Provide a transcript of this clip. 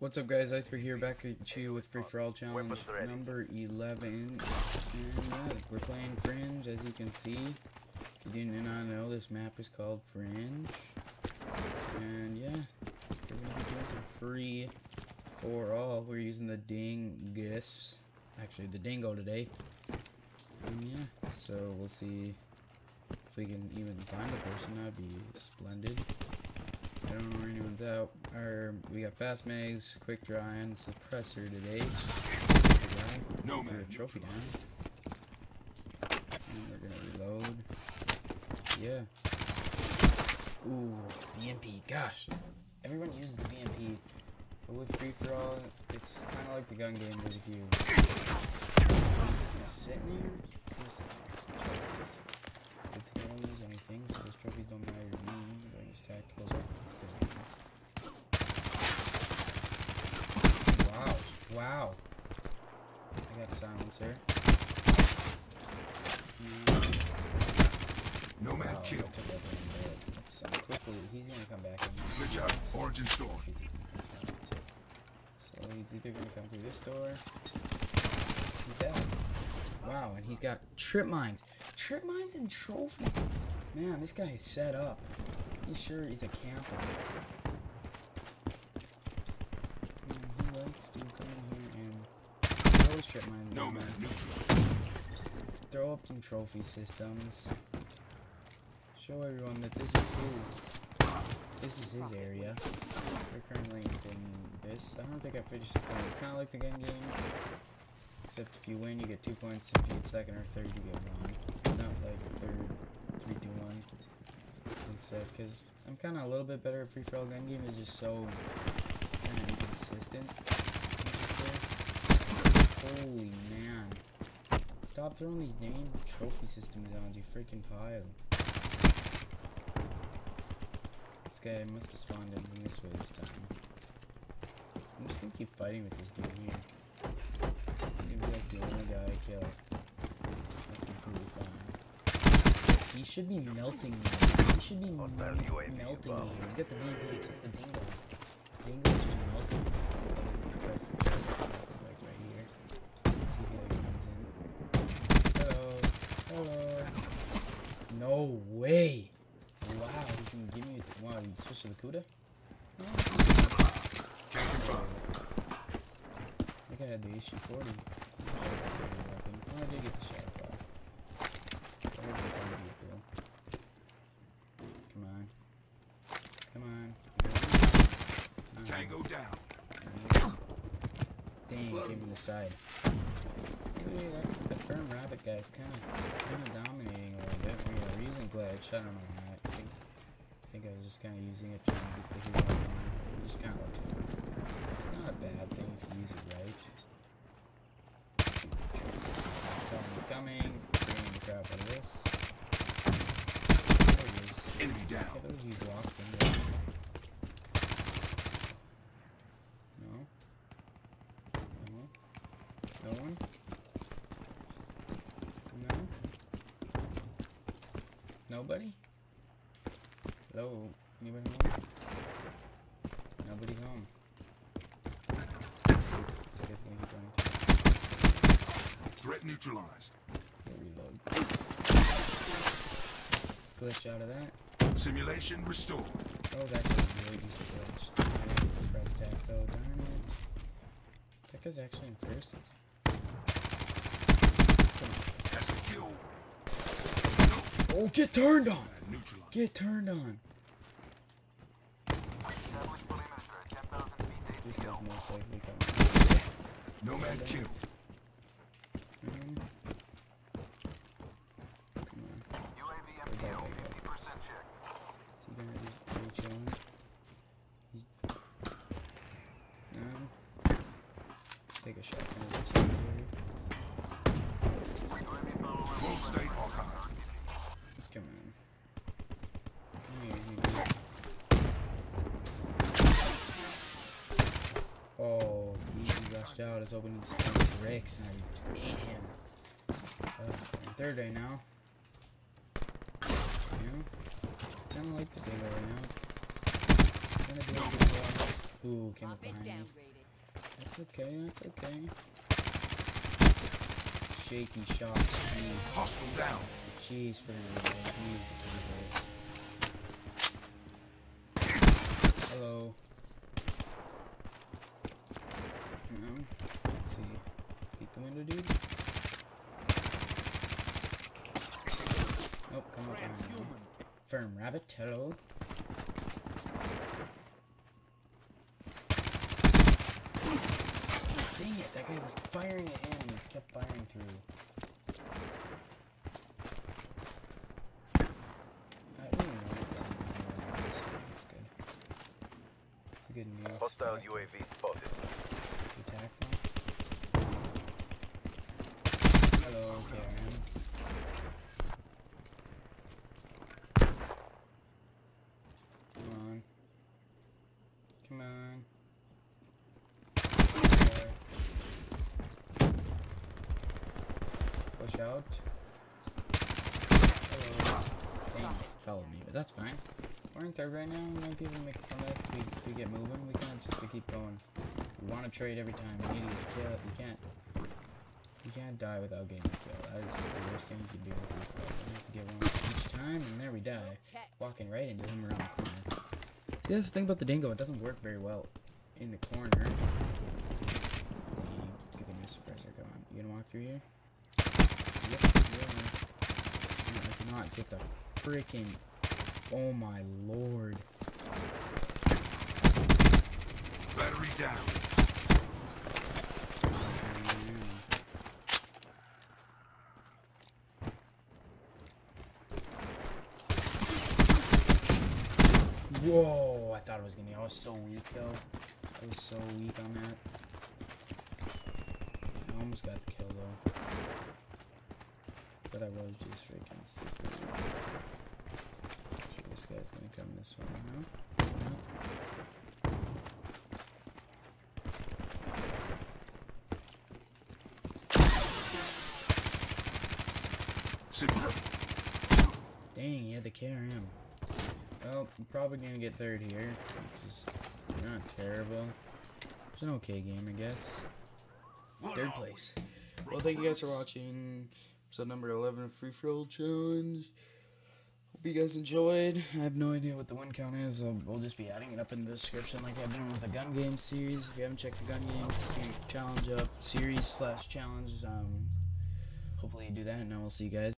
What's up guys, Iceberg here, back at you with Free For All Challenge number 11. And yeah, we're playing Fringe, as you can see. If you did not know, this map is called Fringe. And yeah, we're going to be doing for free for all. We're using the Dingus, actually the Dingo today. And yeah, so we'll see if we can even find a person, that'd be splendid. I don't know where anyone's out. Our, we got fast mags, quickdraw, and suppressor today. No man. trophy down. And we're gonna reload. Yeah. Ooh, VMP. Gosh, everyone uses the VMP, but with free for all, it's kind of like the gun game. But if you, he's just gonna sit in there. Gonna sit there. Trophies. Good thing I don't use anything, so those trophies don't matter to me. I don't use tacticals or grenades. Wow, wow. I got silencer. Nomad wow, oh, kill. took that one bit. So quickly, he's gonna come back. Good job. Origin storm. So he's either gonna come through this door. Wow, and he's got trip mines. Trip mines and trophies. Man, this guy is set up. He sure is a camper. Man, he likes to come in here and throw his trip mines. Nomad neutral. Throw up some trophy systems. Show everyone that this is his. This is his area. We're currently in this. I don't think I finished the thing. It's kind of like the gun game. Except if you win, you get two points. If you get second or third, you get one. Not like three, two, one. Instead, because I'm kind of a little bit better at free for all gun game. Is just so kind of inconsistent. Holy man! Stop throwing these damn trophy systems on you freaking pile. This guy must have spawned in this way this time. I'm just gonna keep fighting with this dude here. He's gonna be like the only guy I kill. That's completely fine. He should be melting me. He should be Hostile mel- UAV melting me above. He's got the VP, the dingo. Dingo is just melting me. Like right here. See if he like runs in. Hello. Hello. No way. Wow, he can give me the wow, you switch to the? Can't. I think I had the HG40. Oh, I did get the shot. Would be something cool. Come on. Come on. Come on. Tango down. Dang, gave me the side. So that, that firm rabbit guy is kind of kind of dominating a little bit. You know, we're glitch. I don't know why. I think I think I was just kind of using it to get the hero on. Just kind of left it. It's not a bad thing if you use it right. He's coming. Bringing crap out of this. There he is. Enemy down. he walked in there. No? No? No one? No? Nobody? Hello? Anybody home? Nobody home. This guy's gonna keep going. Threat neutralized. Glitch out of that. Simulation restored. Oh, that guy's really easy glitch. Express tech though, darn it. That guy's actually in first. It's... That's a kill. Oh, get turned on! Get turned on! This guy's most likely coming. Nomad kill. Mhm. Come on. Where'd that guy go? Is he gonna be, be chilling? He's... No? Take a shot from the side here. Full state archive. Come on. Come here, here. Oh, he rushed out. His opening stun bricks and I ate him. Uh, third day now. Yeah. Kinda like the dingo right now. Gonna be a good one. Ooh, came up behind me. That's okay, that's okay. Shaky shots, jeez. Hostile down. Jeez, for the Hello. No. Let's see. Beat the window, dude. Nope, come up. Firm rabbit, hello. Dang it, that guy was firing at him and kept firing through. I don't even know what that was. That's good. It's a good. Hostile UAV spotted. attack from. Hello, Karen. Come on. Come on. There. Push out. Hello. Dang, me, but that's fine. We're in third right now. We might be able to make of it if we, if we get moving. We can't just keep going. We want to trade every time. We need to get a kill. You can't. You can't die without getting a kill. That is the worst thing you can do. You have to get one each time, and there we die. Walking right into him around the corner. See, that's the thing about the dingo. It doesn't work very well in the corner. Thing the suppressor. Come on. You gonna walk through here? I cannot get the freaking. Oh my lord. Battery down. Whoa, I thought it was gonna be. I was so weak though. I was so weak on that. I almost got the kill though. But I was just freaking super. Sure this guy's gonna come this way, huh? No. Dang, he had the KRM. Well, I'm probably gonna get third here, which is not terrible. It's an okay game, I guess. Third place. Well, thank you guys for watching episode number 11 of Free For All Challenge. Hope you guys enjoyed. I have no idea what the win count is. I'll, we'll just be adding it up in the description like I've done with the gun game series. If you haven't checked the gun game challenge up, series slash challenge, um, hopefully you do that, and I will see you guys.